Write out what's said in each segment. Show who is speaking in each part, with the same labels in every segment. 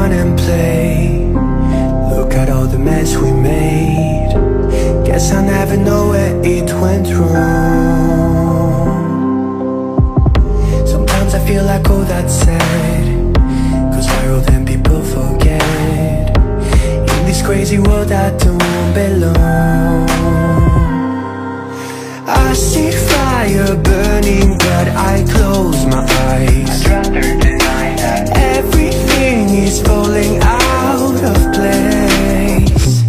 Speaker 1: run and play. Look at all the mess we made. Guess I never know where it went wrong. Sometimes I feel like all that's sad Cause viral then people forget. In this crazy world I don't belong. I see fire burning but I close my eyes. Is falling out of place.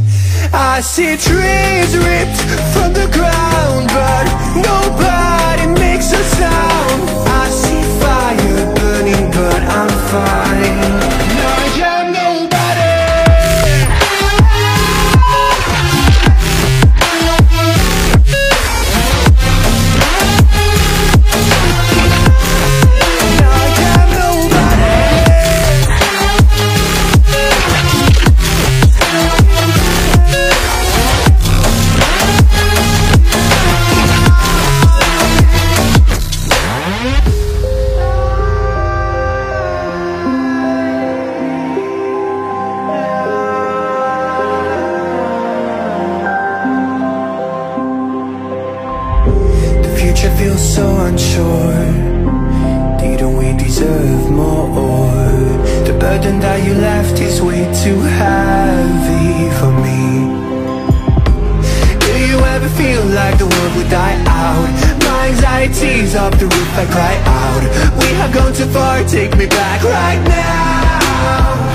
Speaker 1: I see trees ripped from the ground so unsure Didn't we deserve more? The burden that you left is way too heavy for me Do you ever feel like the world would die out? My anxiety's off the roof, I cry out We have gone too far, take me back right now